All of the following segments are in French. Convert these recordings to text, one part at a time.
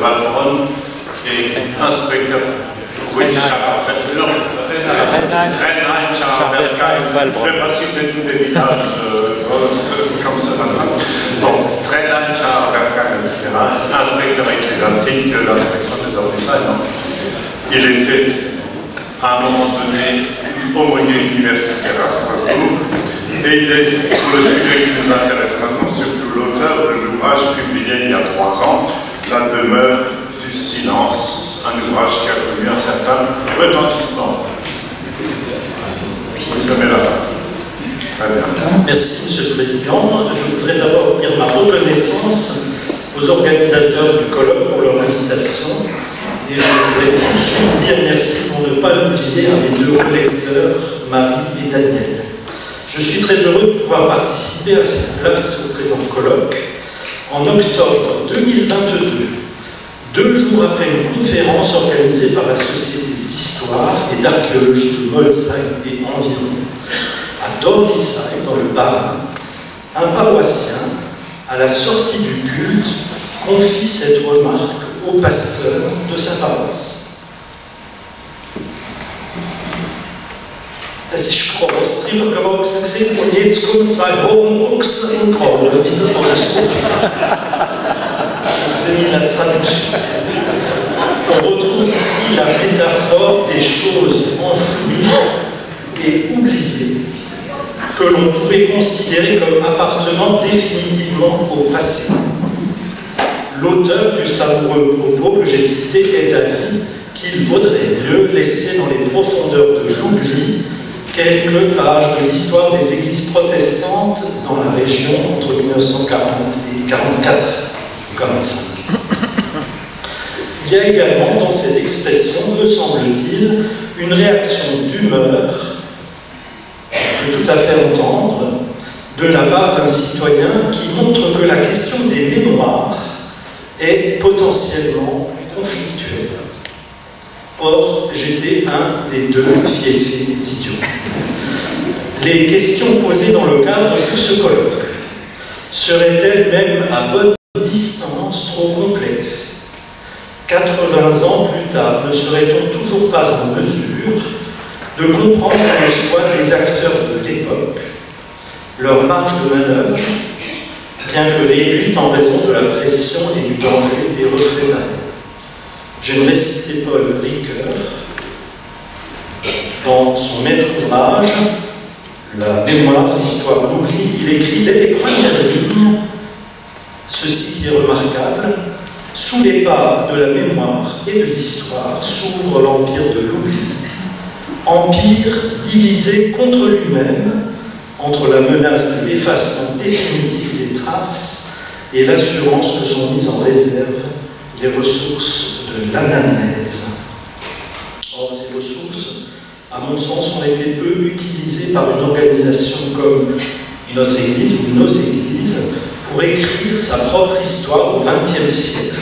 Valbronn et inspecteur Rennheim, Scharbergheim, je ne vais pas citer tous les villages comme ça maintenant. Bon, Rennheim, Scharbergheim, etc. Inspecteur ecclésiastique de l'inspection des ordres Il était à un moment donné aumônier universitaire à Strasbourg et il est, pour le sujet qui nous intéresse maintenant, surtout l'auteur de l'ouvrage publié il y a trois ans, La demeure du silence, un ouvrage qui a connu un certain retentissement. Monsieur. Merci, Monsieur le Président. Je voudrais d'abord dire ma reconnaissance aux organisateurs du colloque pour leur invitation et je voudrais tout de suite dire merci pour ne pas l'oublier à mes deux lecteurs, Marie et Daniel. Je suis très heureux de pouvoir participer à cette place au présent colloque en octobre 2022, deux jours après une conférence organisée par la Société d'histoire et d'archéologie de Molsheim et environ, à Dorlisheim, dans le Bas, un paroissien, à la sortie du culte, confie cette remarque au pasteur de sa paroisse. La traduction. On retrouve ici la métaphore des choses enfouies et oubliées que l'on pouvait considérer comme appartenant définitivement au passé. L'auteur du savoureux propos que j'ai cité est d'avis qu'il vaudrait mieux laisser dans les profondeurs de l'oubli quelques pages de l'histoire des églises protestantes dans la région entre 1940 et 1944 ou 1945. Il y a également dans cette expression, me semble-t-il, une réaction d'humeur que tout à fait entendre de la part d'un citoyen qui montre que la question des mémoires est potentiellement. Or, j'étais un des deux fiefés idiots. Les questions posées dans le cadre de ce colloque seraient-elles même à bonne distance trop complexes? 80 ans plus tard, ne serait-on toujours pas en mesure de comprendre les choix des acteurs de l'époque, leur marge de manœuvre, bien que réduite en raison de la pression et du danger des représailles J'aimerais citer Paul Ricoeur dans son maître ouvrage, La mémoire, l'histoire, l'oubli. Il écrit dès les premières lignes ceci qui est remarquable. Sous les pas de la mémoire et de l'histoire s'ouvre l'empire de l'oubli. Empire divisé contre lui-même, entre la menace de l'effacement définitif des traces et l'assurance que sont mises en réserve les ressources de l'anamnèse. Or, ces ressources, à mon sens, ont été peu utilisées par une organisation comme notre Église ou nos Églises pour écrire sa propre histoire au XXe siècle.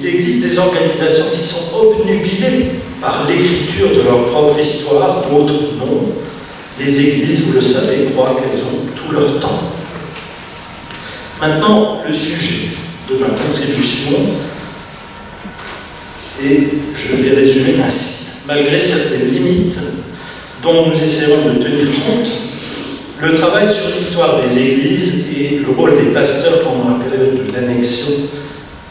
Il existe des organisations qui sont obnubilées par l'écriture de leur propre histoire, d'autres non. Les églises, vous le savez, croient qu'elles ont tout leur temps. Maintenant, le sujet de ma contribution et je vais résumer ainsi. Malgré certaines limites dont nous essaierons de tenir compte, le travail sur l'histoire des églises et le rôle des pasteurs pendant la période de l'annexion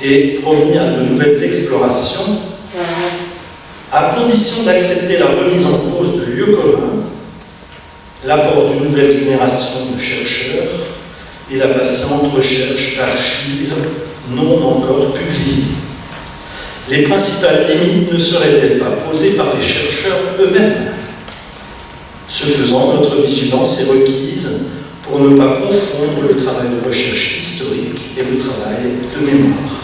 est promis à de nouvelles explorations, à condition d'accepter la remise en cause de lieux communs, l'apport d'une nouvelle génération de chercheurs et la patiente recherche d'archives non encore publiées. Les principales limites ne seraient-elles pas posées par les chercheurs eux-mêmes? Ce faisant, notre vigilance est requise pour ne pas confondre le travail de recherche historique et le travail de mémoire.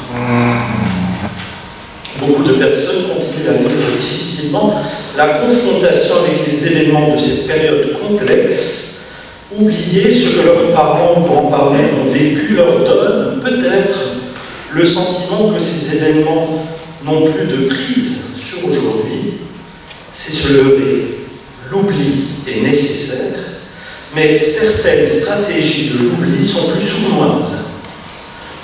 Beaucoup de personnes continuent à vivre difficilement la confrontation avec les événements de cette période complexe, oublier ce que leurs parents ou grands-parents ont vécu leur donne peut-être le sentiment que ces événements n'ont plus de prise sur aujourd'hui, c'est se lever. L'oubli est nécessaire, mais certaines stratégies de l'oubli sont plus sournoises.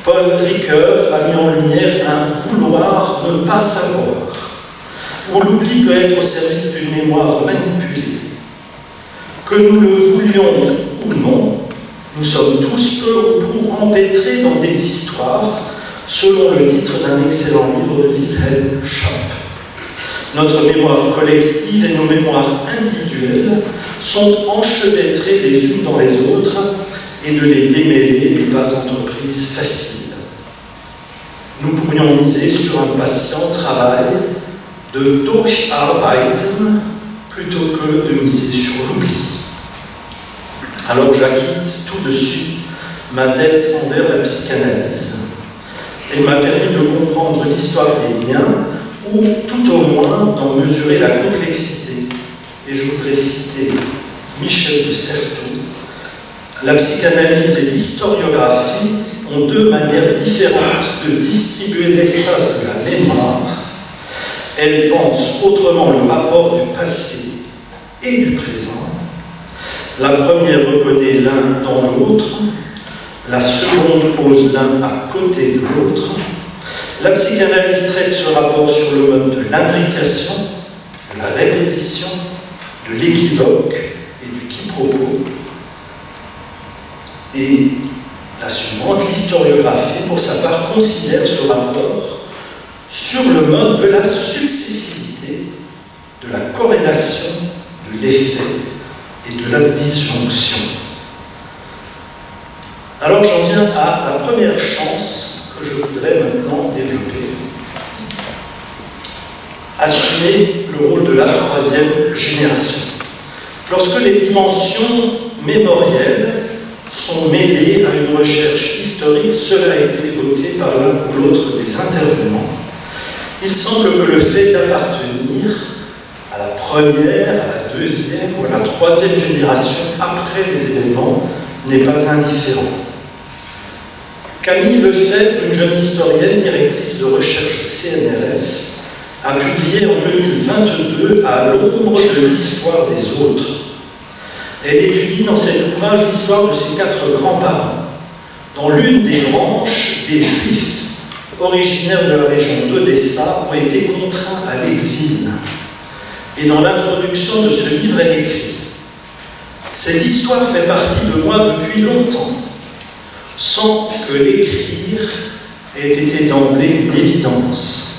Paul Ricoeur a mis en lumière un vouloir ne pas savoir, où l'oubli peut être au service d'une mémoire manipulée. Que nous le voulions ou non, nous sommes tous peu ou prou empêtrés dans des histoires, selon le titre d'un excellent livre de Wilhelm Schaap. Notre mémoire collective et nos mémoires individuelles sont enchevêtrées les unes dans les autres et de les démêler n'est pas entreprise facile. Nous pourrions miser sur un patient travail de durcharbeiten plutôt que de miser sur l'oubli. Alors j'acquitte tout de suite ma dette envers la psychanalyse. Elle m'a permis de comprendre l'histoire des miens ou tout au moins d'en mesurer la complexité. Et je voudrais citer Michel de Certeau. La psychanalyse et l'historiographie ont deux manières différentes de distribuer l'espace de la mémoire. Elles pensent autrement le rapport du passé et du présent. La première reconnaît l'un dans l'autre, la seconde pose l'un à côté de l'autre. La psychanalyse traite ce rapport sur le mode de l'imbrication, de la répétition, de l'équivoque et du quiproquo. Et la suivante, l'historiographie, pour sa part, considère ce rapport sur le mode de la successivité, de la corrélation, de l'effet et de la disjonction. Alors j'en viens à la première chance que je voudrais maintenant développer. Assumer le rôle de la troisième génération. Lorsque les dimensions mémorielles sont mêlées à une recherche historique, cela a été évoqué par l'un ou l'autre des intervenants. Il semble que le fait d'appartenir à la première, à la deuxième ou à la troisième génération après les événements n'est pas indifférent. Camille Lefebvre, une jeune historienne directrice de recherche CNRS, a publié en 2022 À l'ombre de l'histoire des autres elle étudie dans cet ouvrage l'histoire de ses quatre grands-parents. Dans l'une des branches, des Juifs originaires de la région d'Odessa ont été contraints à l'exil. Et dans l'introduction de ce livre, elle écrit Cette histoire fait partie de moi depuis longtemps, sans que l'écrire ait été d'emblée une évidence.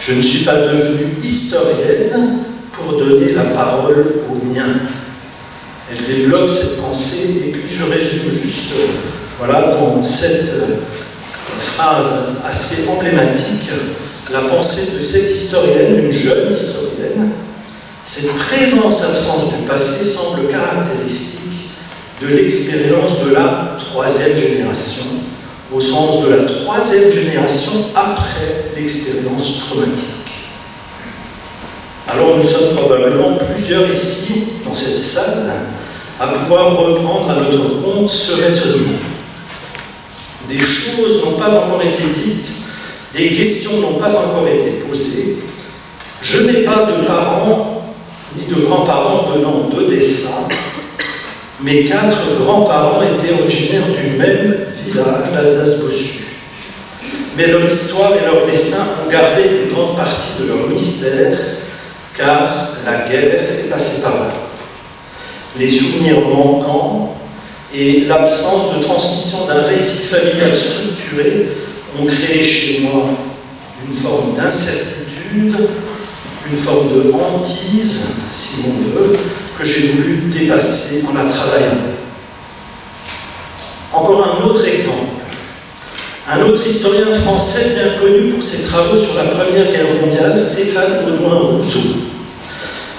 Je ne suis pas devenue historienne pour donner la parole aux miens. Elle développe cette pensée, et puis je résume juste, voilà, dans cette euh, phrase assez emblématique, la pensée de cette historienne, une jeune historienne. Cette présence-absence du passé semble caractéristique de l'expérience de la troisième génération, au sens de la troisième génération après l'expérience traumatique. Alors nous sommes probablement plusieurs ici, dans cette salle, à pouvoir reprendre à notre compte ce raisonnement. Des choses n'ont pas encore été dites, des questions n'ont pas encore été posées. Je n'ai pas de parents ni de grands-parents venant d'Odessa. Mes quatre grands-parents étaient originaires du même village d'Alsace-Bossu. Mais leur histoire et leur destin ont gardé une grande partie de leur mystère, car la guerre est passée par là les souvenirs manquants et l'absence de transmission d'un récit familial structuré ont créé chez moi une forme d'incertitude, une forme de hantise, si l'on veut, que j'ai voulu dépasser en la travaillant. Encore un autre exemple. Un autre historien français bien connu pour ses travaux sur la Première Guerre mondiale, Stéphane Audouin Rousseau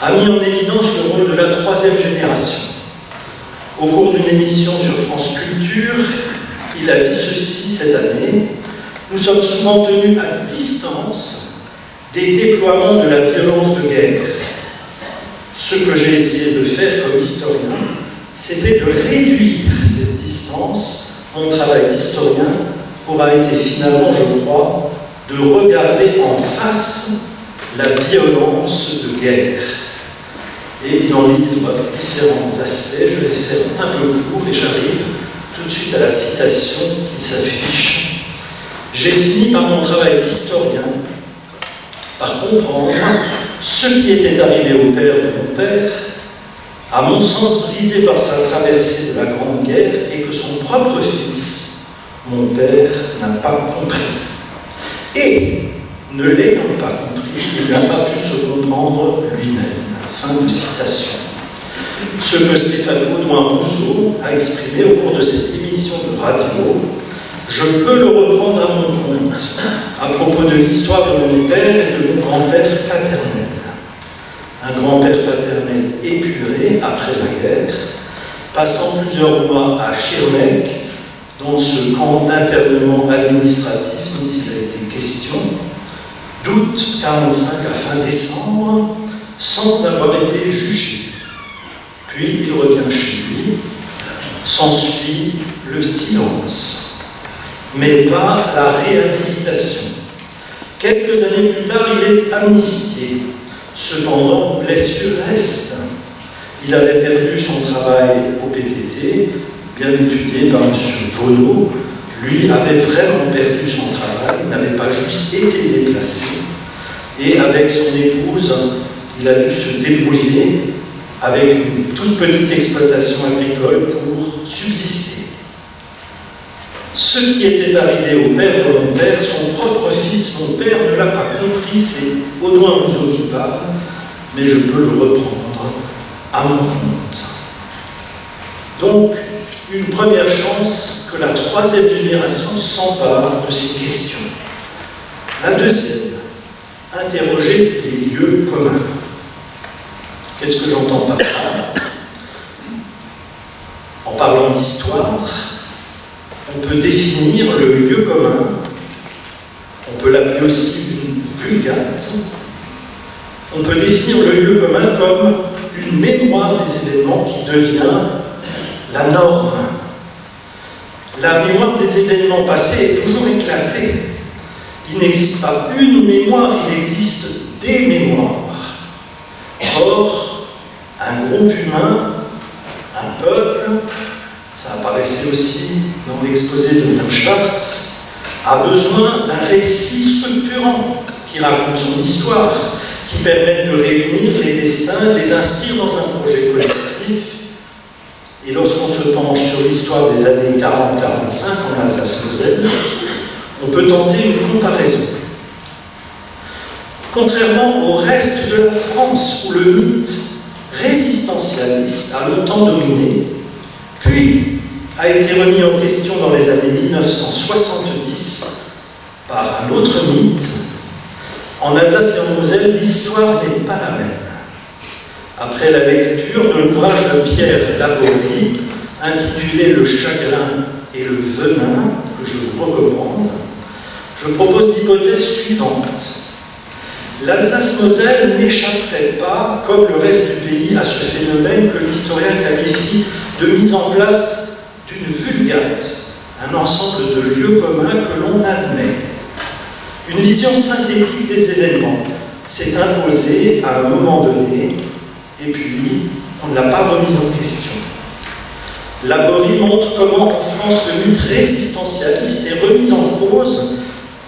a mis en évidence le rôle de la troisième génération. Au cours d'une émission sur France Culture, il a dit ceci cette année Nous sommes souvent tenus à distance des déploiements de la violence de guerre. Ce que j'ai essayé de faire comme historien, c'était de réduire cette distance. Mon travail d'historien aura été finalement, je crois, de regarder en face la violence de guerre et il en livre différents aspects. Je vais faire un peu court et j'arrive tout de suite à la citation qui s'affiche. j'ai fini par mon travail d'historien par comprendre ce qui était arrivé au père de mon père, à mon sens brisé par sa traversée de la Grande Guerre, et que son propre fils, mon père, n'a pas compris. Et, ne l'ayant pas compris, il n'a pas pu se comprendre lui-même. Fin de citation. Ce que Stéphane Baudouin-Bouzeau a exprimé au cours de cette émission de radio, je peux le reprendre à mon compte à propos de l'histoire de mon père et de mon grand-père paternel. Un grand-père paternel épuré après la guerre, passant plusieurs mois à Schirmeck, dans ce camp d'internement administratif dont il a été question, d'août 45 à fin décembre, sans avoir été jugé. Puis il revient chez lui, s'ensuit le silence mais pas la réhabilitation. Quelques années plus tard, il est amnistié. Cependant, blessure reste. Il avait perdu son travail au PTT, bien étudié par M. Vaunot. Lui avait vraiment perdu son travail, n'avait pas juste été déplacé. Et avec son épouse, il a dû se débrouiller avec une toute petite exploitation agricole pour subsister. Ce qui était arrivé au père de mon père, son propre fils, mon père ne l'a pas compris, c'est Audouin Rousseau qui parle, mais je peux le reprendre à mon compte. Donc, une première chance que la troisième génération s'empare de ces questions. La deuxième, interroger les lieux communs. Qu'est-ce que j'entends par là? En parlant d'histoire, on peut définir le lieu commun, on peut l'appeler aussi une vulgate, on peut définir le lieu commun comme une mémoire des événements qui devient la norme. La mémoire des événements passés est toujours éclatée. Il n'existe pas une mémoire, il existe des mémoires. Or, un groupe humain, un peuple, ça apparaissait aussi dans l'exposé de Mme Schwartz, a besoin d'un récit structurant qui raconte son histoire, qui permette de réunir les destins, de les inscrire dans un projet collectif. Et lorsqu'on se penche sur l'histoire des années 40-45 en Alsace-Moselle, on peut tenter une comparaison. Contrairement au reste de la France où le mythe résistentialiste a longtemps dominé, puis a été remis en question dans les années 1970 par un autre mythe. En Alsace et en Moselle, l'histoire n'est pas la même. Après la lecture de l'ouvrage de Pierre Laborie, intitulé Le chagrin et le venin, que je vous recommande, je propose l'hypothèse suivante. L'Alsace-Moselle n'échapperait pas, comme le reste du pays, à ce phénomène que l'historien qualifie de mise en place d'une vulgate, un ensemble de lieux communs que l'on admet. Une vision synthétique des événements s'est imposée à un moment donné, et puis on ne l'a pas remise en question. Laborie montre comment en France le mythe résistentialiste est remis en cause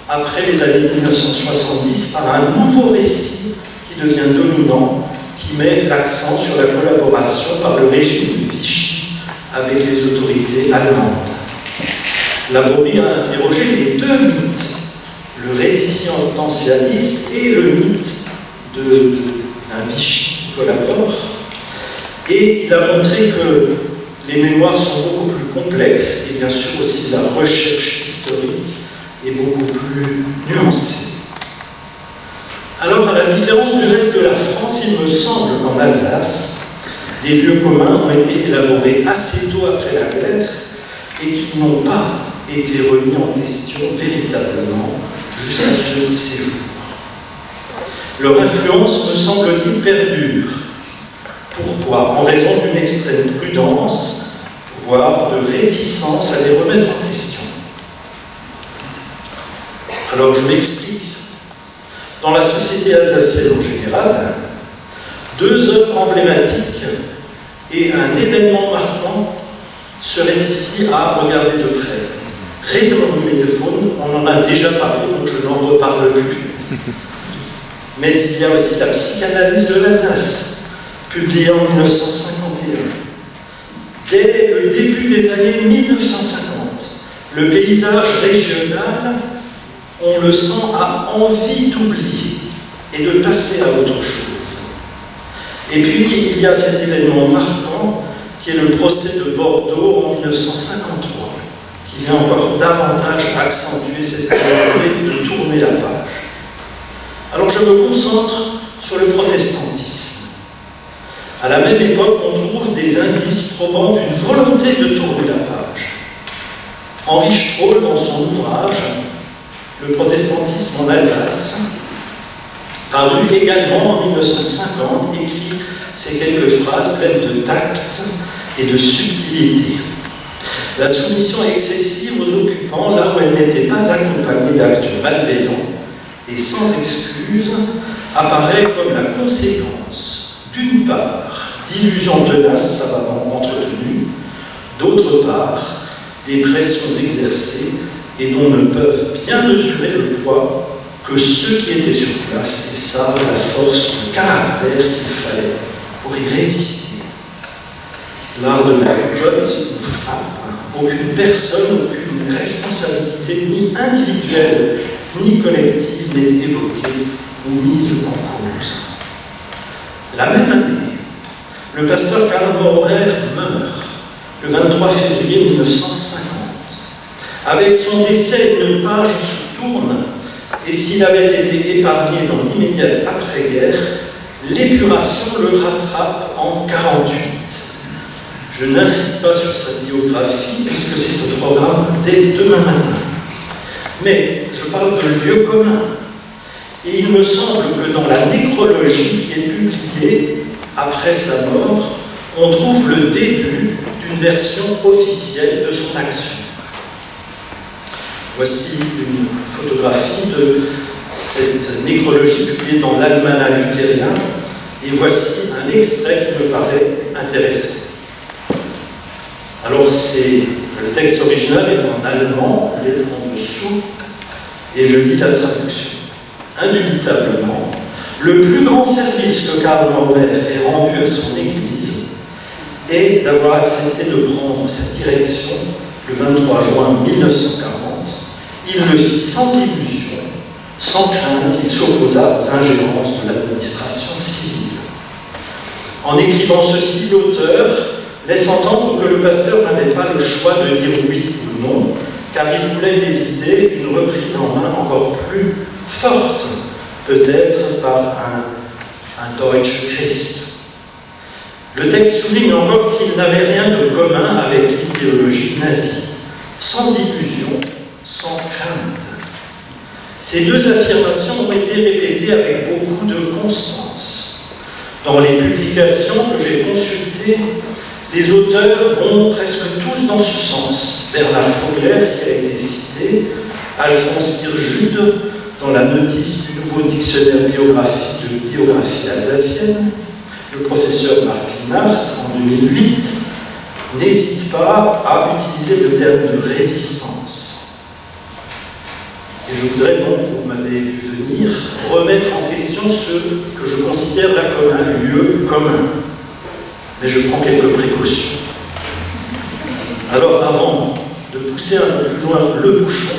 après les années 1970 par un nouveau récit qui devient dominant, qui met l'accent sur la collaboration par le régime de Vichy avec les autorités allemandes. Laborie a interrogé les deux mythes, le résistentialiste et le mythe d'un Vichy qui collabore, et il a montré que les mémoires sont beaucoup plus complexes et bien sûr aussi la recherche historique est beaucoup plus nuancée. Alors, à la différence du reste de la France, il me semble qu'en Alsace, des lieux communs ont été élaborés assez tôt après la guerre et qui n'ont pas été remis en question véritablement jusqu'à ce séjour. Leur influence, me semble-t-il, perdure. Pourquoi? En raison d'une extrême prudence, voire de réticence à les remettre en question. Alors je m'explique. Dans la société alsacienne en général, deux œuvres emblématiques et un événement marquant seraient ici à regarder de près. De faune, on en a déjà parlé, donc je n'en reparle plus. Mais il y a aussi la psychanalyse de l'Alsace, publiée en 1951. Dès le début des années 1950, le paysage régional, on le sent, a envie d'oublier et de passer à autre chose. Et puis, il y a cet événement marquant qui est le procès de Bordeaux en 1953, qui vient encore davantage accentuer cette volonté de tourner la page. Alors je me concentre sur le protestantisme. À la même époque, on trouve des indices probants d'une volonté de tourner la page. Henri Stroll, dans son ouvrage Le protestantisme en Alsace, paru également en 1950, écrit ces quelques phrases pleines de tact et de subtilité. La soumission excessive aux occupants, là où elle n'était pas accompagnée d'actes malveillants et sans excuse, apparaît comme la conséquence, d'une part, d'illusions tenaces savamment entretenues, d'autre part, des pressions exercées et dont ne peuvent bien mesurer le poids que ceux qui étaient sur place et savent la force de caractère qu'il fallait pour y résister. L'art de la cocotte ou frappe, aucune personne, aucune responsabilité, ni individuelle, ni collective n'est évoquée ou mise en cause. La même année, le pasteur Karl Maurer meurt le 23 février 1950. Avec son décès, une page se tourne, et s'il avait été épargné dans l'immédiate après-guerre, l'épuration le rattrape en 48. Je n'insiste pas sur sa biographie, puisque c'est au programme dès demain matin. Mais je parle de lieu commun. Et il me semble que dans la nécrologie qui est publiée après sa mort, on trouve le début d'une version officielle de son action. Voici une photographie de cette nécrologie publiée dans l'Almanach luthérien, et voici un extrait qui me paraît intéressant. Alors, c'est le texte original est en allemand, est en dessous, et je lis la traduction. Indubitablement, le plus grand service que Karl Maurer ait rendu à son Église est d'avoir accepté de prendre cette direction le 23 juin 1940. Il le fit sans illusion, sans crainte, il s'opposa aux ingérences de l'administration civile. En écrivant ceci, l'auteur laisse entendre que le pasteur n'avait pas le choix de dire oui ou non, car il voulait éviter une reprise en main encore plus forte, peut-être par un, un Deutsche Christ. Le texte souligne encore qu'il n'avait rien de commun avec l'idéologie nazie, sans illusion, sans crainte. Ces deux affirmations ont été répétées avec beaucoup de constance. Dans les publications que j'ai consultées, les auteurs vont presque tous dans ce sens. Bernard Fogler, qui a été cité, Alphonse Hirjude, dans la notice du nouveau dictionnaire biographie de biographie alsacienne, le professeur Marc Linhart, en 2008, n'hésite pas à utiliser le terme de résistance. Et je voudrais donc, vous m'avez vu venir, remettre en question ce que je considère là comme un lieu commun. Mais je prends quelques précautions. Alors avant de pousser un peu plus loin le bouchon,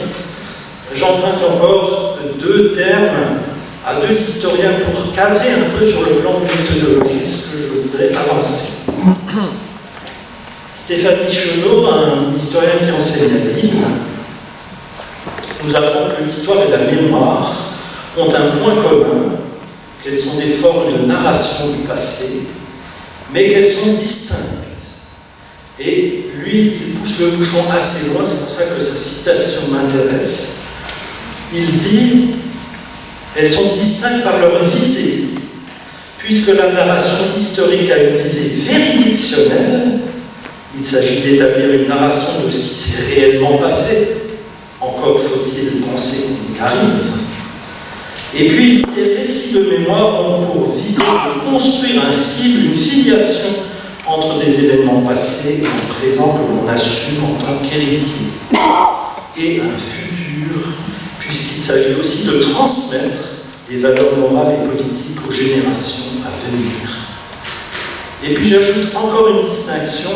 j'emprunte encore deux termes à deux historiens pour cadrer un peu sur le plan de méthodologie ce que je voudrais avancer. Stéphane Michonneau, un historien qui enseigne à Lille, nous apprend que l'histoire et la mémoire ont un point commun, qu'elles sont des formes de narration du passé, mais qu'elles sont distinctes. Et lui, il pousse le bouchon assez loin, c'est pour ça que sa citation m'intéresse. Il dit elles sont distinctes par leur visée, puisque la narration historique a une visée véridictionnelle, il s'agit d'établir une narration de ce qui s'est réellement passé, encore faut-il penser qu'on y arrive. Et puis, les récits de mémoire ont pour visée de construire un fil, une filiation entre des événements passés et présents que l'on assume en tant qu'héritier. et un futur, puisqu'il s'agit aussi de transmettre des valeurs morales et politiques aux générations à venir. Et puis j'ajoute encore une distinction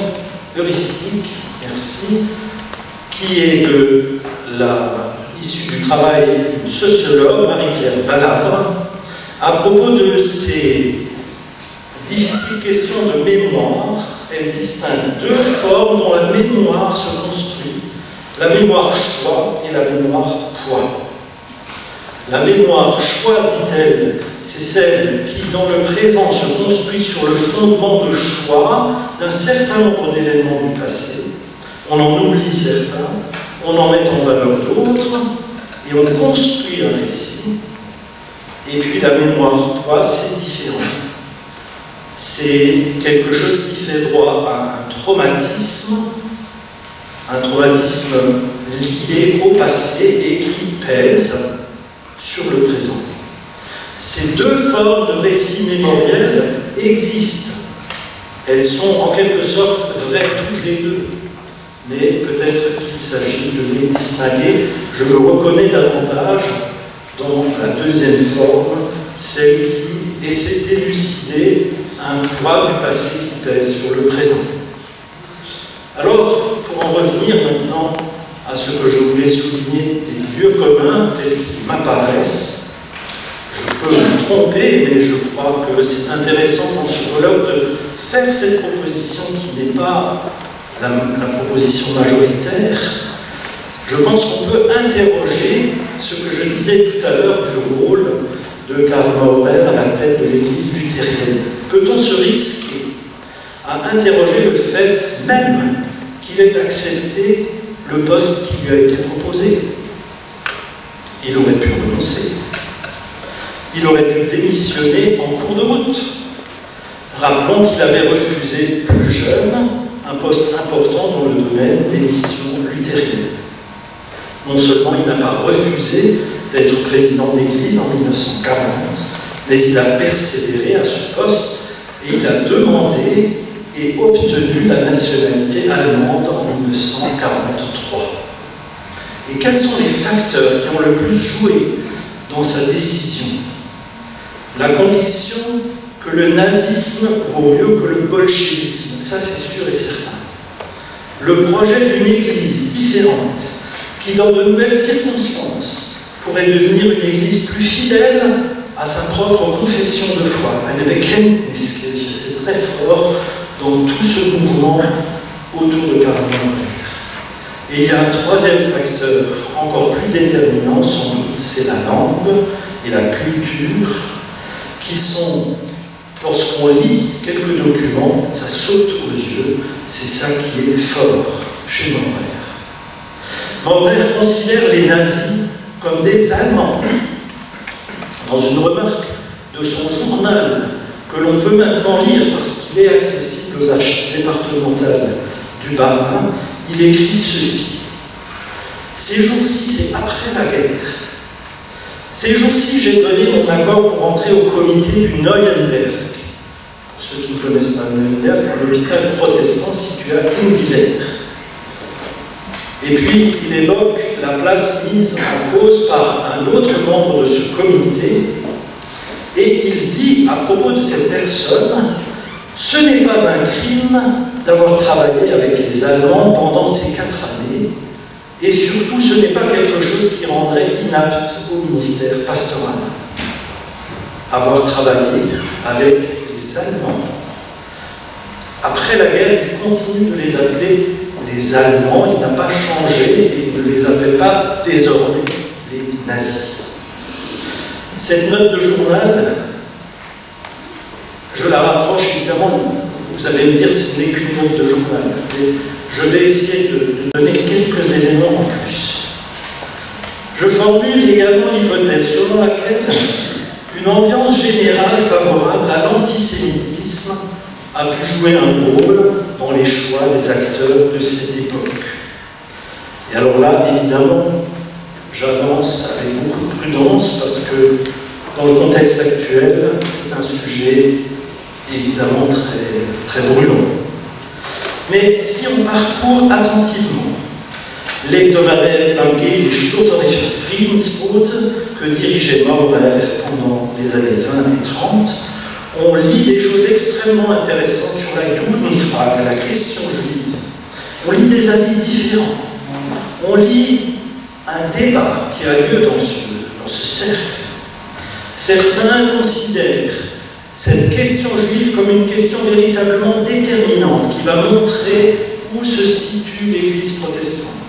heuristique, merci, qui est de la, issue du travail d'une sociologue, Marie-Claire Valabre, à propos de ces difficiles questions de mémoire. Elle distingue deux formes dont la mémoire se construit, la mémoire choix et la mémoire poids. La mémoire choix, dit-elle, c'est celle qui, dans le présent, se construit sur le fondement de choix d'un certain nombre d'événements du passé. On en oublie certains, on en met en valeur d'autres, et on construit un récit. Et puis la mémoire poids, c'est différent. C'est quelque chose qui fait droit à un traumatisme, un traumatisme lié au passé et qui pèse sur le présent. Ces deux formes de récit mémoriel existent. Elles sont en quelque sorte vraies toutes les deux, mais peut-être qu'il s'agit de les distinguer. Je me reconnais davantage dans la deuxième forme, celle qui essaie d'élucider un poids du passé qui pèse sur le présent. Alors, pour en revenir maintenant à ce que je voulais souligner des lieux communs tels qu'ils m'apparaissent. Je peux me tromper, mais je crois que c'est intéressant dans ce colloque de faire cette proposition qui n'est pas la, proposition majoritaire. Je pense qu'on peut interroger ce que je disais tout à l'heure du rôle de Karl Maurer à la tête de l'Église luthérienne. Peut-on se risquer à interroger le fait même qu'il ait accepté le poste qui lui a été proposé? Il aurait pu renoncer. Il aurait pu démissionner en cours de route. Rappelons qu'il avait refusé plus jeune un poste important dans le domaine des missions luthériennes. Non seulement il n'a pas refusé d'être président d'Église en 1940, mais il a persévéré à ce poste et il a demandé et obtenu la nationalité allemande en 1943. Et quels sont les facteurs qui ont le plus joué dans sa décision? La conviction que le nazisme vaut mieux que le bolchevisme, ça c'est sûr et certain. Le projet d'une église différente, qui dans de nouvelles circonstances pourrait devenir une église plus fidèle à sa propre confession de foi. C'est très fort dans tout ce mouvement autour de Karl Et il y a un troisième facteur encore plus déterminant, sans doute, c'est la langue et la culture, qui sont, lorsqu'on lit quelques documents, ça saute aux yeux, c'est ça qui est fort chez Maurer. Maurer considère les nazis comme des Allemands. Dans une remarque de son journal, que l'on peut maintenant lire parce qu'il est accessible aux archives départementales du Bas-Rhin, il écrit ceci. Ces jours-ci, c'est après la guerre. Ces jours-ci, j'ai donné mon accord pour entrer au comité du Neuenberg. Ceux qui ne connaissent pas Neuenberg, un hôpital protestant situé à Ingviller. Et puis, il évoque la place mise en cause par un autre membre de ce comité, et il dit à propos de cette personne, ce n'est pas un crime d'avoir travaillé avec les Allemands pendant ces quatre années, et surtout ce n'est pas quelque chose qui rendrait inapte au ministère pastoral. Avoir travaillé avec les Allemands. Après la guerre, il continue de les appeler les Allemands, il n'a pas changé et il ne les appelle pas désormais les nazis. Cette note de journal, je la rapproche évidemment, vous allez me dire ce n'est qu'une note de journal, mais je vais essayer de, donner quelques éléments en plus. Je formule également l'hypothèse selon laquelle une ambiance générale favorable à l'antisémitisme a pu jouer un rôle dans les choix des acteurs de cette époque. Et alors là, évidemment, J'avance avec beaucoup de prudence parce que dans le contexte actuel, c'est un sujet évidemment très, très brûlant. Mais si on parcourt attentivement l'hebdomadaire Evangelische Lutherische Friedensbote que dirigeait Maurer pendant les années 20 et 30, on lit des choses extrêmement intéressantes sur la Judenfrage, la question juive. On lit des avis différents. On lit un débat qui a lieu dans ce cercle. Certains considèrent cette question juive comme une question véritablement déterminante qui va montrer où se situe l'Église protestante.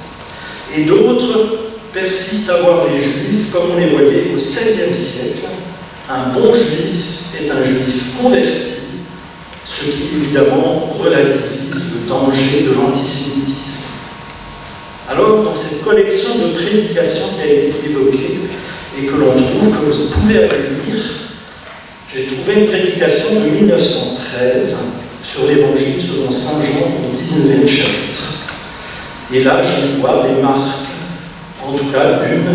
Et d'autres persistent à voir les juifs comme on les voyait au XVIe siècle. Un bon juif est un juif converti, ce qui évidemment relativise le danger de l'antisémitisme. Alors, dans cette collection de prédications qui a été évoquée et que l'on trouve, que vous pouvez lire, j'ai trouvé une prédication de 1913 sur l'évangile selon Saint Jean au 19e chapitre. Et là, je vois des marques, en tout cas d'une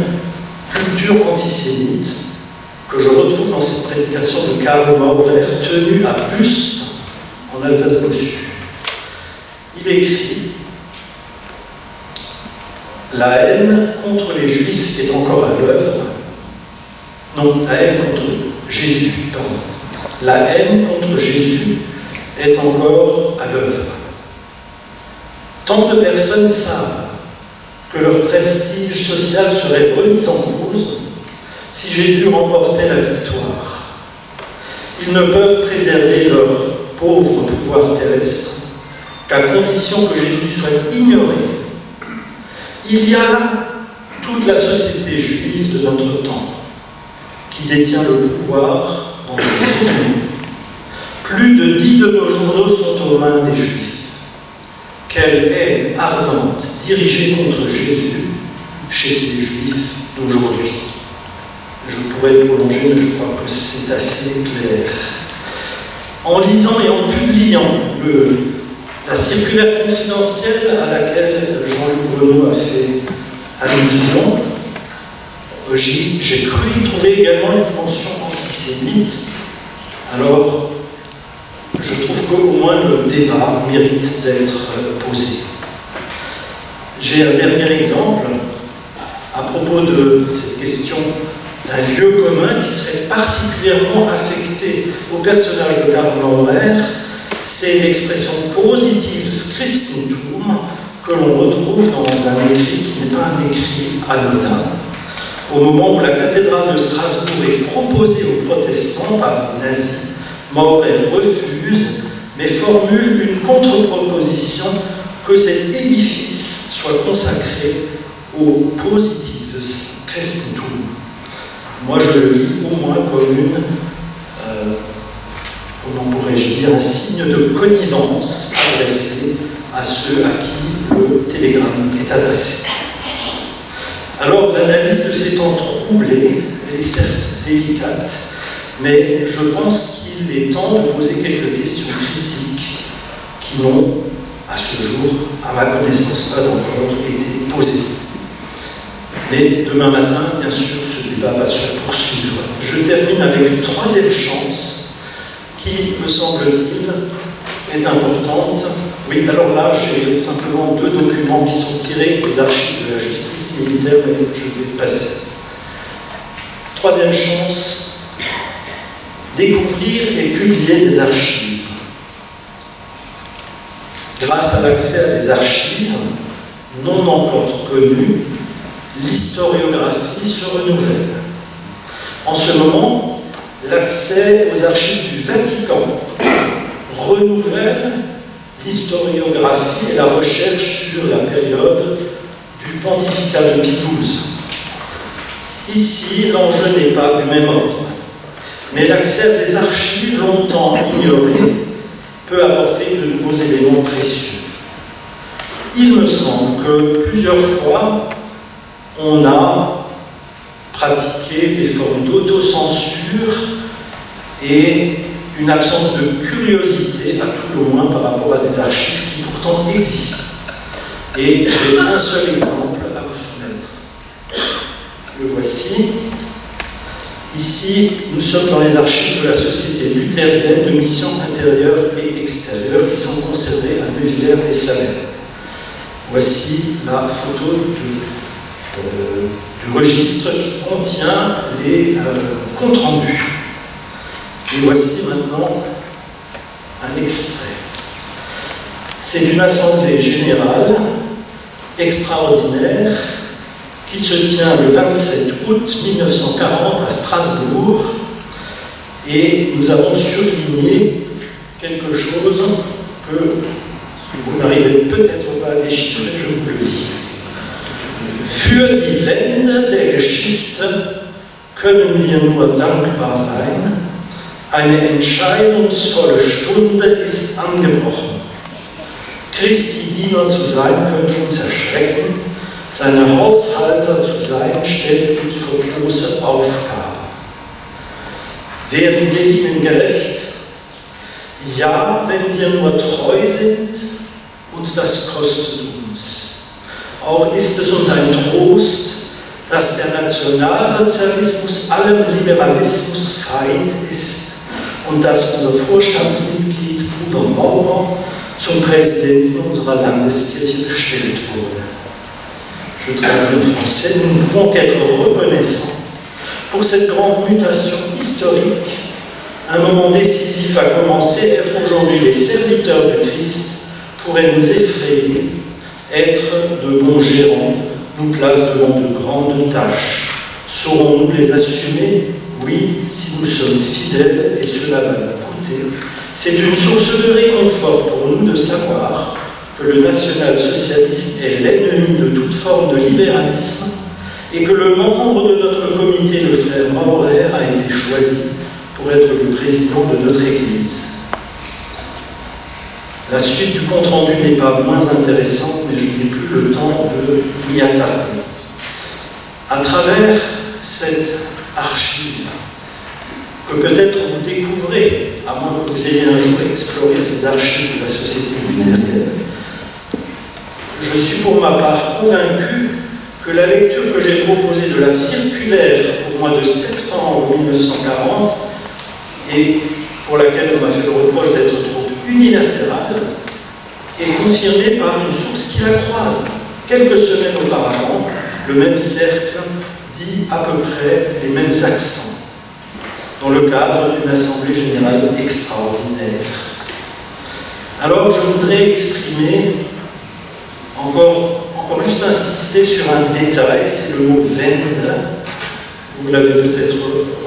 culture antisémite que je retrouve dans cette prédication de Karl Maurer tenue à Buste en Alsace-Bossu. Il écrit La haine contre les Juifs est encore à l'œuvre. Non, la haine contre Jésus, pardon. La haine contre Jésus est encore à l'œuvre. Tant de personnes savent que leur prestige social serait remis en cause si Jésus remportait la victoire. Ils ne peuvent préserver leur pauvre pouvoir terrestre qu'à condition que Jésus soit ignoré. Il y a toute la société juive de notre temps qui détient le pouvoir dans nos journaux. Plus de dix de nos journaux sont aux mains des juifs. Quelle haine ardente dirigée contre Jésus chez ces juifs d'aujourd'hui. Je pourrais prolonger, mais je crois que c'est assez clair. En lisant et en publiant la circulaire confidentielle à laquelle Jean-Luc Renaud a fait allusion, j'ai cru y trouver également une dimension antisémite. Alors, je trouve qu'au moins le débat mérite d'être posé. J'ai un dernier exemple à propos de cette question d'un lieu commun qui serait particulièrement affecté au personnage de Karl Maurer, c'est l'expression positive Christentum que l'on retrouve dans un écrit qui n'est pas un écrit anodin. Au moment où la cathédrale de Strasbourg est proposée aux protestants par les nazis, Maurer refuse, mais formule une contre-proposition que cet édifice soit consacré au positive Christentum. Moi, je le lis au moins comme une, euh, comment pourrais-je dire, un signe de connivence adressé à ceux à qui le télégramme est adressé. Alors, l'analyse de ces temps troublés, elle est certes délicate, mais je pense qu'il est temps de poser quelques questions critiques qui n'ont, à ce jour, à ma connaissance, pas encore été posées. Mais demain matin, bien sûr, ce débat va se poursuivre. Je termine avec une troisième chance qui, me semble-t-il, est importante. Oui, alors là, j'ai simplement deux documents qui sont tirés des archives de la justice militaire, mais je vais passer. Troisième chance, découvrir et publier des archives. Grâce à l'accès à des archives non encore connues, l'historiographie se renouvelle. En ce moment, l'accès aux archives du Vatican renouvelle l'historiographie et la recherche sur la période du pontificat de Pie. Ici, l'enjeu n'est pas du même ordre, mais l'accès à des archives longtemps ignorées peut apporter de nouveaux éléments précieux. Il me semble que plusieurs fois, on a pratiqué des formes d'autocensure et une absence de curiosité, à tout le moins, par rapport à des archives qui pourtant existent. Et j'ai un seul exemple à vous soumettre. Le voici. Ici, nous sommes dans les archives de la Société luthérienne de mission intérieure et extérieure qui sont conservées à Neuvillers et Salem. Voici la photo euh, du registre qui contient les euh, comptes rendus. Et voici maintenant un extrait. C'est une assemblée générale extraordinaire qui se tient le 27 août 1940 à Strasbourg et nous avons surligné quelque chose que vous n'arrivez peut-être pas à déchiffrer, je vous le dis. Für die Wende der Geschichte können wir nur dankbar sein. Eine entscheidungsvolle Stunde ist angebrochen. Christi Diener zu sein könnte uns erschrecken. Seine Haushalter zu sein stellt uns vor große Aufgaben. Werden wir ihnen gerecht? Ja, wenn wir nur treu sind und das kostet uns. Auch ist es uns ein Trost, dass der Nationalsozialismus allem Liberalismus feind ist und dass unser Vorstandsmitglied Bruder Maurer zum Präsidenten unserer Landeskirche bestellt wurde. Je traduis en français, nous ne pouvons qu'être reconnaissants pour cette grande mutation historique. Un moment décisif a commencé, être aujourd'hui les serviteurs du Christ pourrait nous effrayer, être de bons gérants nous place devant de grandes tâches. Saurons-nous les assumer? Oui, si nous sommes fidèles, et cela va nous coûter. C'est une source de réconfort pour nous de savoir que le national-socialisme est l'ennemi de toute forme de libéralisme et que le membre de notre comité, le frère Maurer, a été choisi pour être le président de notre Église. La suite du compte-rendu n'est pas moins intéressante, mais je n'ai plus le temps de m'y attarder. À travers cette archive, que peut-être vous découvrez, à moins que vous ayez un jour exploré ces archives de la société luthérienne, je suis pour ma part convaincu que la lecture que j'ai proposée de la circulaire au mois de septembre 1940 et pour laquelle on m'a fait le reproche d'être trop unilatérale est confirmée par une source qui la croise. Quelques semaines auparavant, le même cercle dit à peu près les mêmes accents dans le cadre d'une assemblée générale extraordinaire. Alors je voudrais exprimer encore, encore juste insister sur un détail, c'est le mot vende. Vous l'avez peut-être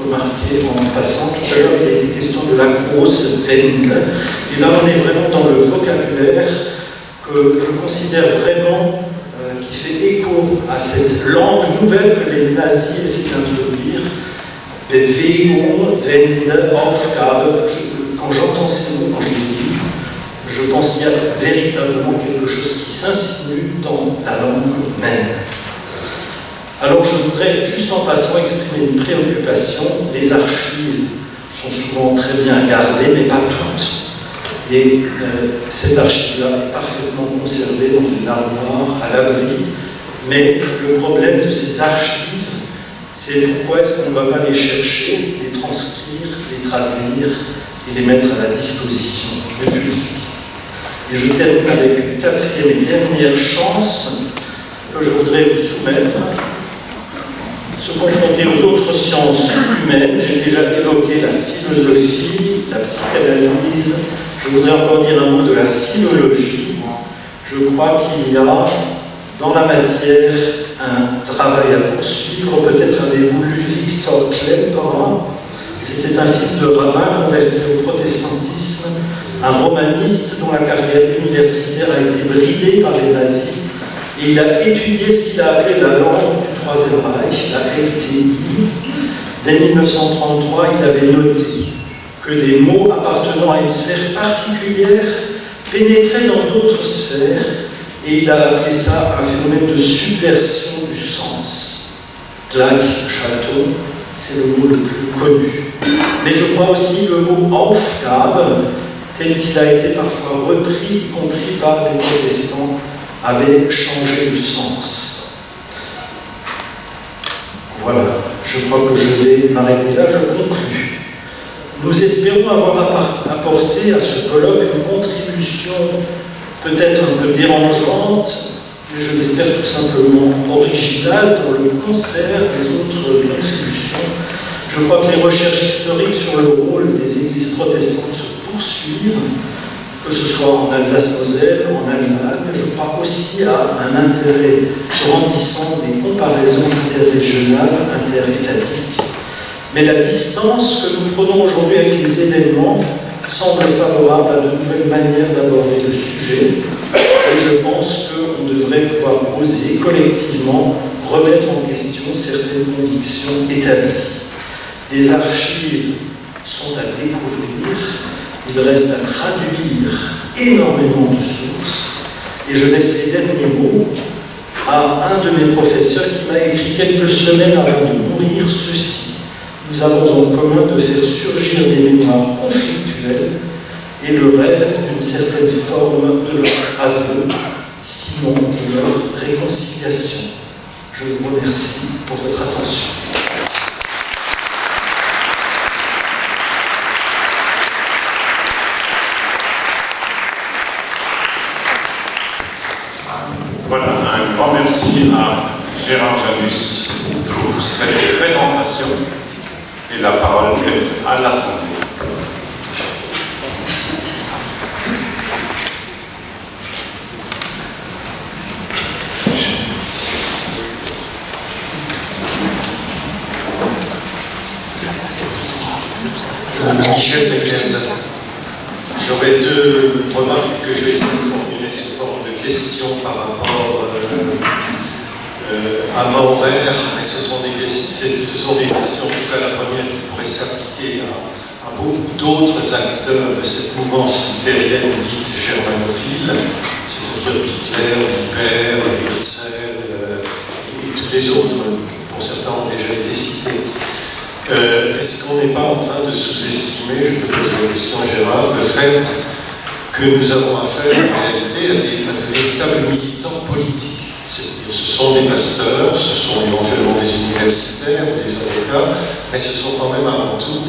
remarqué en passant, tout à l'heure il était question de la grosse vende. Et là on est vraiment dans le vocabulaire que je considère vraiment euh, qui fait écho à cette langue nouvelle que les nazis essaient d'introduire. Bewegung, Wende, Aufgabe. quand j'entends ces mots, quand je les dis, je pense qu'il y a véritablement quelque chose qui s'insinue dans la langue même. Alors je voudrais juste en passant exprimer une préoccupation. Les archives sont souvent très bien gardées, mais pas toutes. Et euh, cette archive-là est parfaitement conservée dans une armoire à l'abri. Mais le problème de ces archives, c'est pourquoi est-ce qu'on ne va pas les chercher, les transcrire, les traduire et les mettre à la disposition du public? Et je termine avec une quatrième et dernière chance que je voudrais vous soumettre. Se confronter aux autres sciences humaines, j'ai déjà évoqué la philosophie, la psychanalyse, je voudrais encore dire un mot de la philologie. Je crois qu'il y a dans la matière un travail à poursuivre. Peut-être avez-vous lu Victor Klemperer. C'était un fils de rabbin converti au protestantisme un romaniste dont la carrière universitaire a été bridée par les nazis, et il a étudié ce qu'il a appelé la langue du Troisième Reich, la LTI. Dès 1933, il avait noté que des mots appartenant à une sphère particulière pénétraient dans d'autres sphères, et il a appelé ça un phénomène de subversion du sens. Gleichschaltung, c'est le mot le plus connu. Mais je crois aussi le mot Aufgabe, tel qu'il a été parfois repris, y compris par les protestants, avait changé de sens. Voilà, je crois que je vais m'arrêter là, je conclus. Nous espérons avoir apporté à ce colloque une contribution peut-être un peu dérangeante, mais je l'espère tout simplement original dans le concert des autres contributions. Je crois que les recherches historiques sur le rôle des églises protestantes se poursuivent, que ce soit en Alsace-Moselle, en Allemagne. Je crois aussi à un intérêt grandissant des comparaisons interrégionales, interétatiques. Mais la distance que nous prenons aujourd'hui avec les événements semble favorable à de nouvelles manières d'aborder le sujet. Et je pense qu'on devrait pouvoir oser collectivement remettre en question certaines convictions établies. Des archives sont à découvrir, il reste à traduire énormément de sources, et je laisse les derniers mots à un de mes professeurs qui m'a écrit quelques semaines avant de mourir ceci. Nous avons en commun de faire surgir des mémoires conflictuelles et le rêve d'une certaine forme de leur aveu, sinon de leur réconciliation. Je vous remercie pour votre attention. Voilà, un merci à Gérard Janus pour cette présentation et la parole est à l'Assemblée. Michel. J'aurais deux remarques que je vais essayer de formuler sous forme de questions par rapport euh, à ce sont, des, ce sont des questions, en tout cas la première qui pourrait s'appliquer à, beaucoup d'autres acteurs de cette mouvance luthérienne dite germanophile, c'est-à-dire Hitler, Liber, Herzl euh, et, et tous les autres, pour certains ont déjà été cités. Euh, Est-ce qu'on n'est pas en train de sous-estimer, je te pose la question Gérard, le fait que nous avons affaire en réalité à, de véritables militants politiques sont des pasteurs, ce sont éventuellement des universitaires ou des avocats, mais ce sont quand même avant tout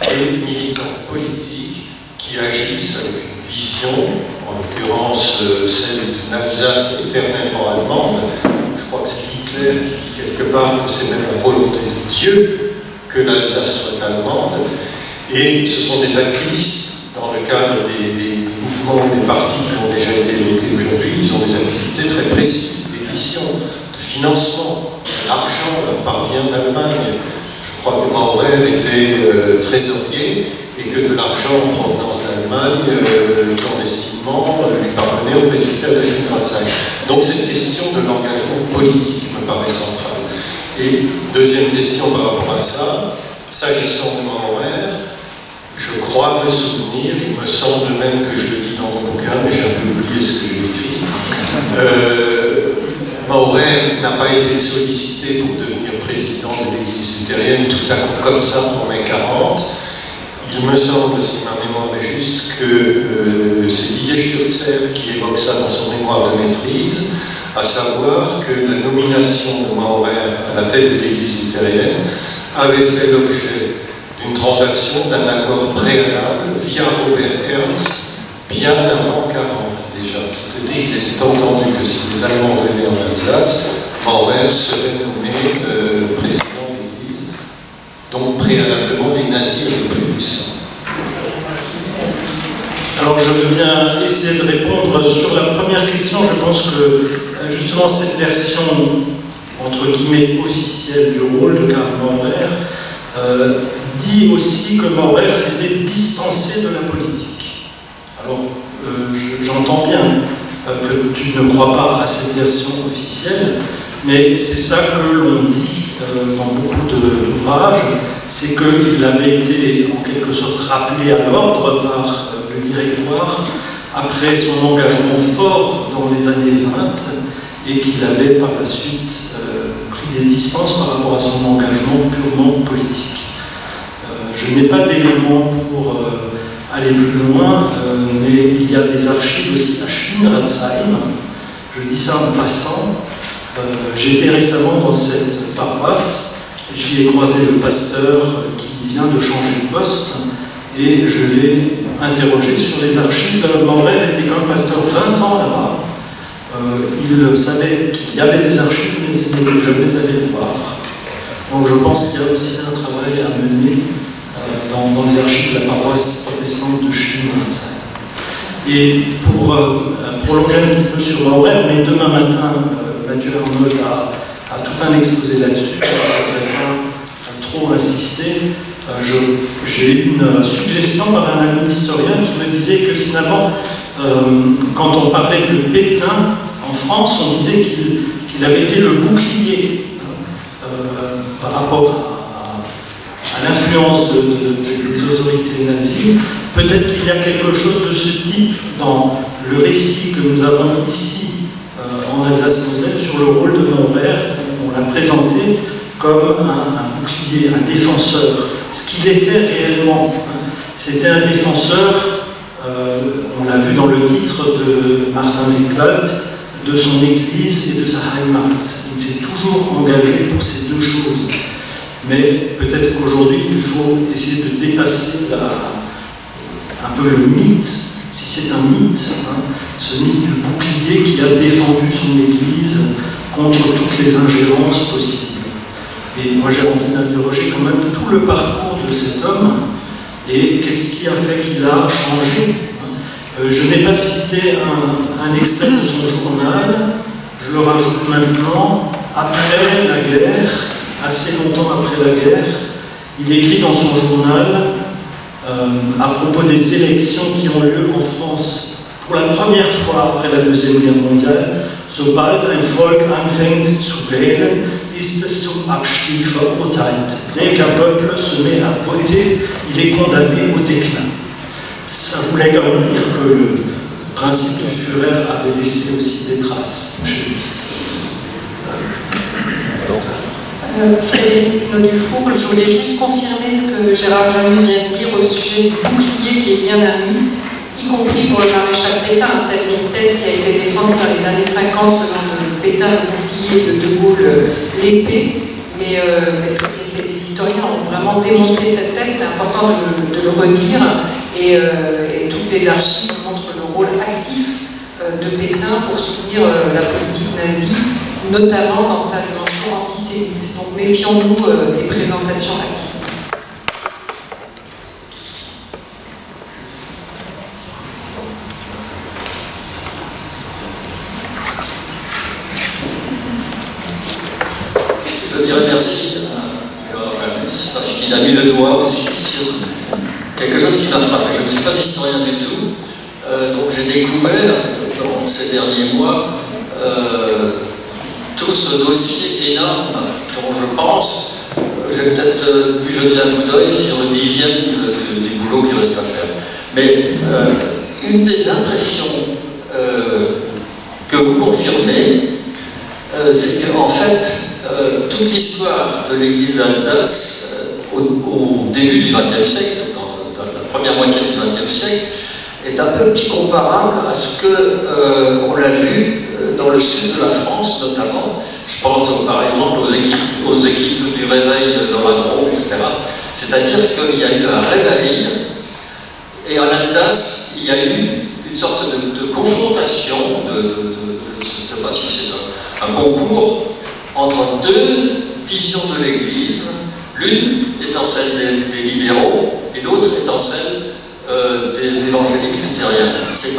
des militants politiques qui agissent avec une vision, en l'occurrence euh, celle d'une Alsace éternellement allemande. Je crois que c'est Hitler qui dit quelque part que c'est même la volonté de Dieu que l'Alsace soit allemande. Et ce sont des activistes dans le cadre des, des, des mouvements, des partis qui ont déjà été évoqués aujourd'hui. Ils ont des activités très précises de financement. L'argent leur parvient d'Allemagne. Je crois que Maurer était euh, trésorier et que de l'argent en provenance d'Allemagne, euh, clandestinement, lui parvenait au presbytère de Schönratzheim. Donc cette question de l'engagement politique me paraît centrale. Et deuxième question par rapport à ça, s'agissant de Maurer, je crois me souvenir, il me semble même que je le dis dans mon bouquin, mais j'ai un peu oublié ce que j'ai écrit, euh, Maurer n'a pas été sollicité pour devenir président de l'église luthérienne tout à coup comme ça en mai 40. Il me semble, si ma mémoire est juste, que euh, c'est Didier Sturzer qui évoque ça dans son mémoire de maîtrise, à savoir que la nomination de Maurer à la tête de l'église luthérienne avait fait l'objet d'une transaction, d'un accord préalable via Robert Ernst, bien avant 40 il était entendu que si les Allemands venaient en Alsace, Maurer serait nommé euh, président de l'église. Donc préalablement, les nazis avaient prévu ça. Alors je veux bien essayer de répondre sur la première question. Je pense que justement cette version entre guillemets officielle du rôle de Karl Maurer euh, dit aussi que Maurer s'était distancé de la politique. Alors euh, j'entends bien euh, que tu ne crois pas à cette version officielle, mais c'est ça que l'on dit dans beaucoup d'ouvrages, c'est qu'il avait été en quelque sorte rappelé à l'ordre par le directoire après son engagement fort dans les années 20 et qu'il avait par la suite euh, pris des distances par rapport à son engagement purement politique. Euh, je n'ai pas d'éléments pour euh, aller plus loin, mais il y a des archives aussi à Schwindratzheim. Je dis ça en passant. J'étais récemment dans cette paroisse, j'y ai croisé le pasteur qui vient de changer de poste et je l'ai interrogé sur les archives. Maurer était comme pasteur 20 ans là-bas il savait qu'il y avait des archives, mais il n'était jamais allé voir. Donc je pense qu'il y a aussi un travail à mener dans, les archives de la paroisse protestante de Schwinz. Et pour prolonger un petit peu sur l'horaire, mais demain matin, Mathieu Arnold a, tout un exposé là-dessus, je ne voudrais pas trop insister. J'ai eu une suggestion par un ami historien qui me disait que finalement, euh, quand on parlait de Pétain en France, on disait qu'il avait été le bouclier euh, par rapport à, l'influence des autorités nazies. Peut-être qu'il y a quelque chose de ce type dans le récit que nous avons ici euh, en Alsace-Moselle sur le rôle de père. On l'a présenté comme un, bouclier, un défenseur. Ce qu'il était réellement, c'était un défenseur, euh, on l'a vu dans le titre de Martin Zigwald, de son Église et de sa Heimat. Il s'est toujours engagé pour ces deux choses. Mais peut-être qu'aujourd'hui, il faut essayer de dépasser un peu le mythe, si c'est un mythe, hein, ce mythe du bouclier qui a défendu son Église contre toutes les ingérences possibles. Et moi j'ai envie d'interroger quand même tout le parcours de cet homme et qu'est-ce qui a fait qu'il a changé. Euh, je n'ai pas cité un, extrait de son journal, je le rajoute maintenant, après la guerre, assez longtemps après la guerre, il écrit dans son journal euh, à propos des élections qui ont lieu en France pour la première fois après la Deuxième Guerre mondiale, Sobald ein Volk anfängt zu wählen, ist es zum Abstieg verurteilt. Dès qu'un peuple se met à voter, il est condamné au déclin. Ça voulait quand même dire que le principe du Führer avait laissé aussi des traces chez lui. Euh, Frédéric Nodufour, je voulais juste confirmer ce que Gérard Janus vient de dire au sujet du bouclier qui est bien un mythe y compris pour le maréchal Pétain. C'était une thèse qui a été défendue dans les années 50, faisant de Pétain le bouclier, de De Gaulle euh, l'épée. Mais, euh, les historiens ont vraiment démonté cette thèse, c'est important de, le redire. Euh, et, toutes les archives montrent le rôle actif de Pétain pour soutenir la politique nazie, notamment dans sa dimension antisémite. Donc méfions-nous des présentations actives. il a mis le doigt aussi sur quelque chose qui m'a frappé. Je ne suis pas historien du tout, euh, donc j'ai découvert dans ces derniers mois euh, tout ce dossier énorme dont je pense, euh, j'ai peut-être pu jeter un coup d'œil sur le dixième du boulot qui reste à faire. Mais une des impressions que vous confirmez, c'est qu'en fait, toute l'histoire de l'Église d'Alsace au, début du XXe siècle, dans, la première moitié du XXe siècle, est un peu petit comparable à ce que euh, on l'a vu euh, dans le sud de la France notamment. Je pense par exemple aux équipes, du réveil dans la Drôme, etc. C'est-à-dire qu'il y a eu un réveil et en Alsace, il y a eu une sorte de, confrontation, de, je ne sais pas si c'est un concours, entre deux visions de l'Église L'une étant celle des, libéraux et l'autre étant celle euh, des évangéliques luthériens. C'est,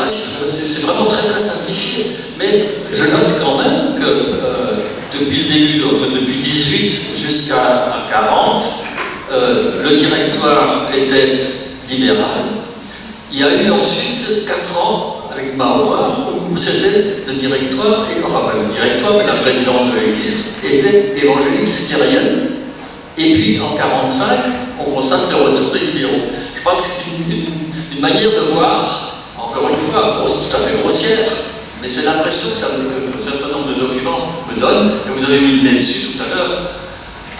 vraiment très très simplifié, mais je note quand même que euh, depuis le début, depuis 18 jusqu'à 40, euh, le directoire était libéral. Il y a eu ensuite 4 ans avec Bauer où c'était le directoire, et, enfin pas le directoire, mais la présidence de l'Église était évangélique luthérienne. Et puis en 1945, on constate le retour des libéraux. Je pense que c'est une, manière de voir, encore une fois, tout à fait grossière, mais c'est l'impression que, un certain nombre de documents me donnent, et vous avez mis le nez dessus tout à l'heure,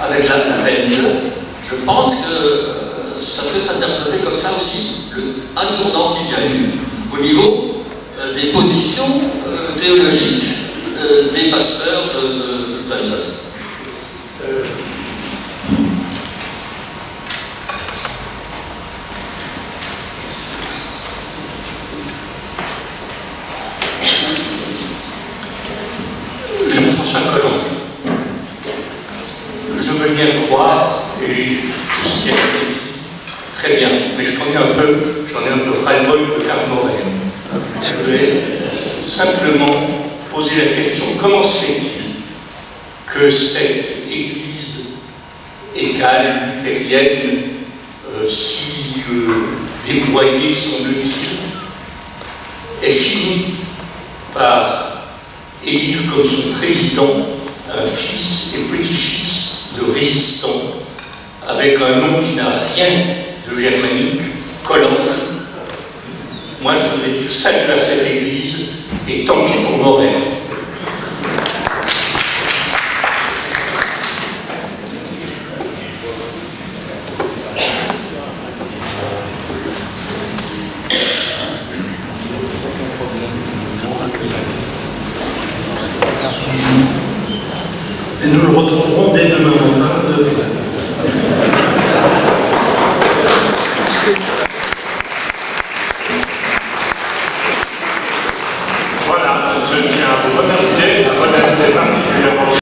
avec la, la Je pense que euh, ça peut s'interpréter comme ça aussi, un tournant qu'il y a eu au niveau euh, des positions euh, théologiques des pasteurs d'Alsace. croire et tout ce qui a été dit. Très bien, mais je connais un peu, j'en ai un peu ras-le-bol de Morel. Je vais simplement poser la question, comment se fait-il que cette Église égale, luthérienne, euh, si euh, dévoyée, semble-t-il, est finie par élire comme son président un fils et petit-fils de résistants, avec un nom qui n'a rien germanique, Collange. Moi, je voudrais dire salut à cette église et tant pis pour nos